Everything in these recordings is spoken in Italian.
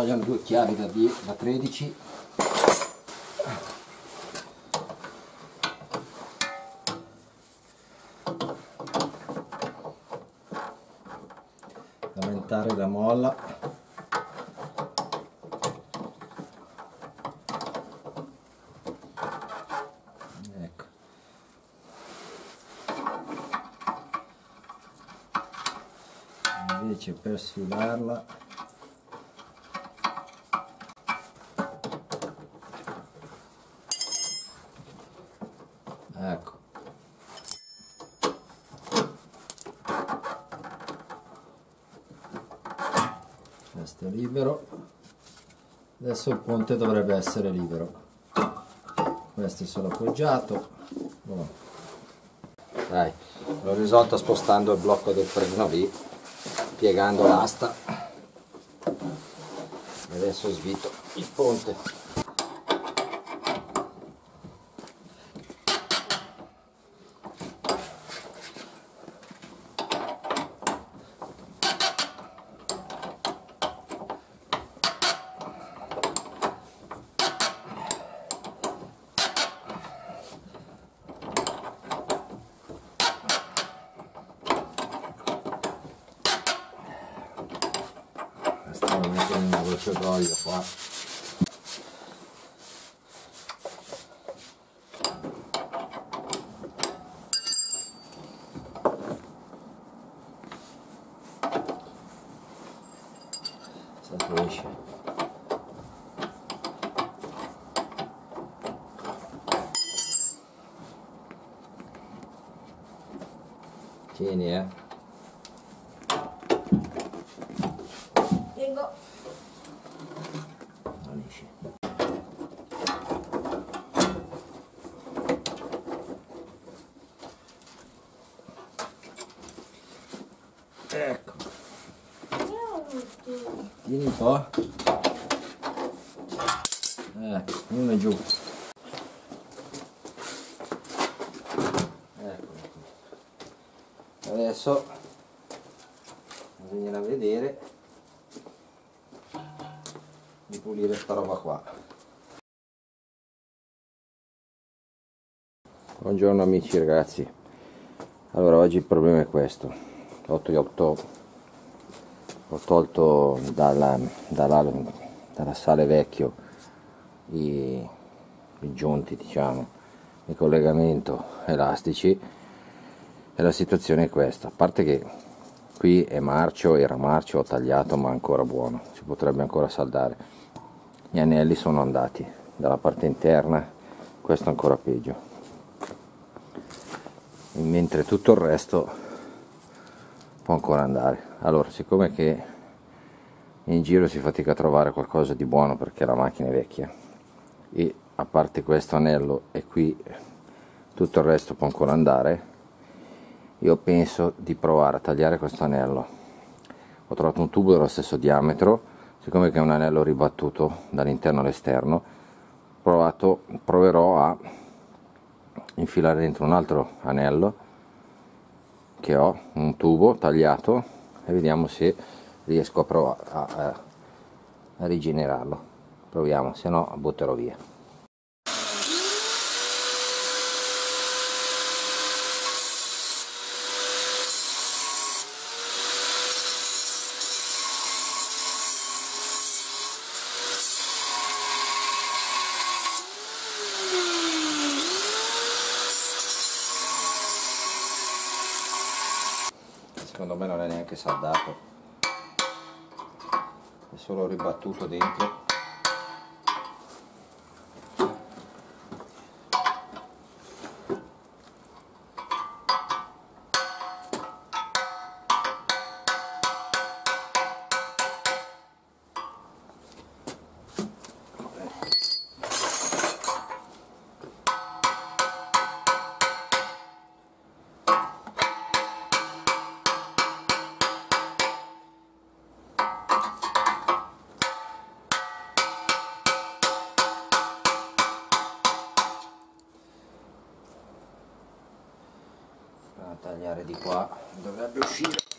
vogliono due chiavi da, da 13 aumentare la molla. Ecco. Invece per sfilarla ecco. Questo è libero. Adesso il ponte dovrebbe essere libero. Questo è solo appoggiato. Oh. dai l'ho risolto spostando il blocco del freno lì piegando l'asta. E adesso svito il ponte of all your flour. Bingo. Esce ecco. Tieni un po' ecco uno giù. Ecco adesso bisognerà vedere di pulire sta roba qua. Buongiorno amici ragazzi. Allora oggi il problema è questo. Ho tolto, ho tolto dalla, dalla, dalla sale vecchio i, i giunti diciamo di collegamento elastici. E la situazione è questa. A parte che qui è marcio era marcio ho tagliato ma ancora buono. Si potrebbe ancora saldare gli anelli sono andati dalla parte interna questo ancora peggio. Mentre tutto il resto può ancora andare. Allora siccome che in giro si fatica a trovare qualcosa di buono perché la macchina è vecchia e a parte questo anello e qui tutto il resto può ancora andare io penso di provare a tagliare questo anello. Ho trovato un tubo dello stesso diametro siccome che è un anello ribattuto dall'interno all'esterno provato proverò a infilare dentro un altro anello che ho un tubo tagliato e vediamo se riesco a a, a rigenerarlo. Proviamo se no butterò via me non è neanche saldato. È solo ribattuto dentro a tagliare di qua. Dovrebbe uscire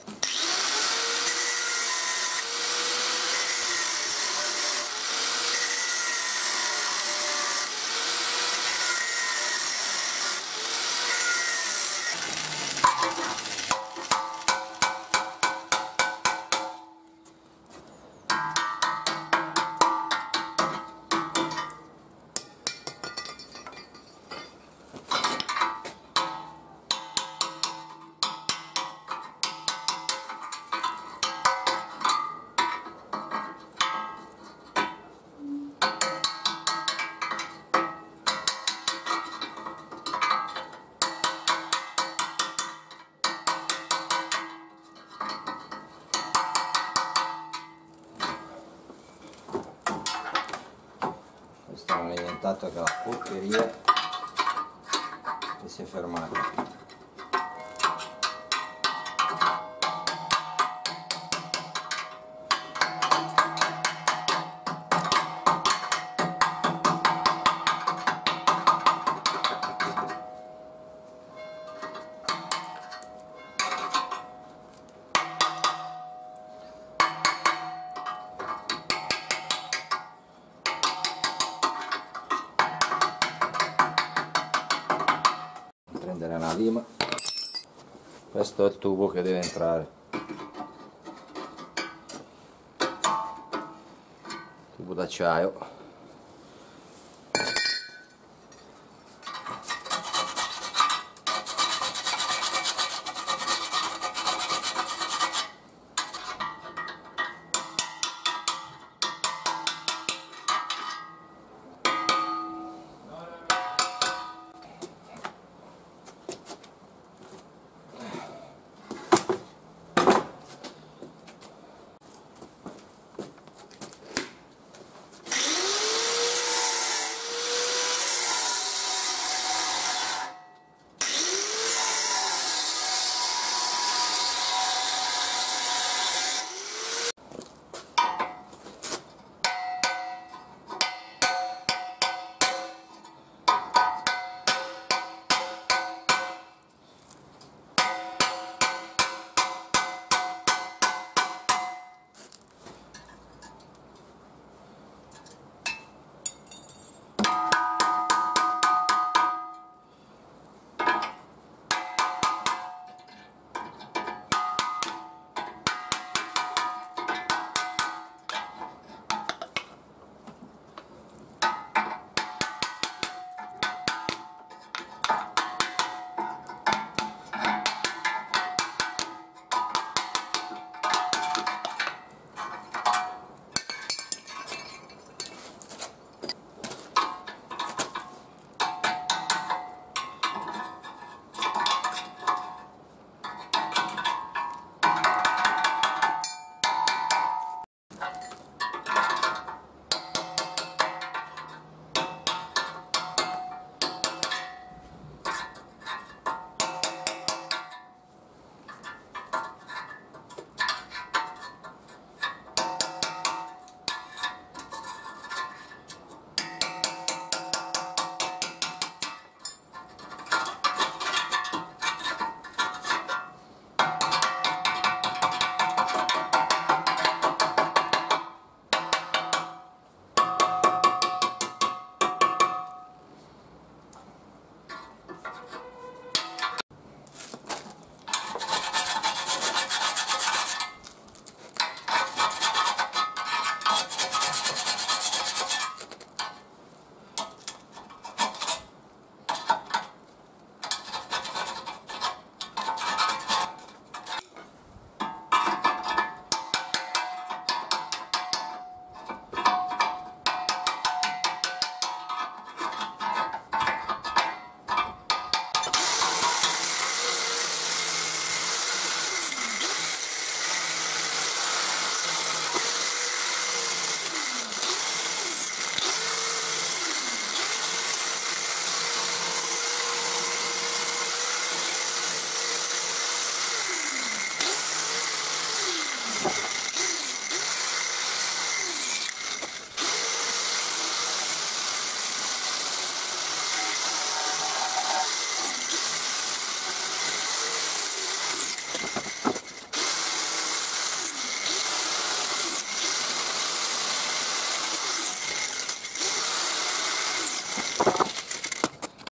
si è fermata lima questo è il tubo che deve entrare. Tubo d'acciaio